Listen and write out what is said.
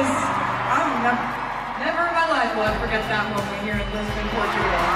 was, I'm never in my life will I forget that moment here in Lisbon, Portugal.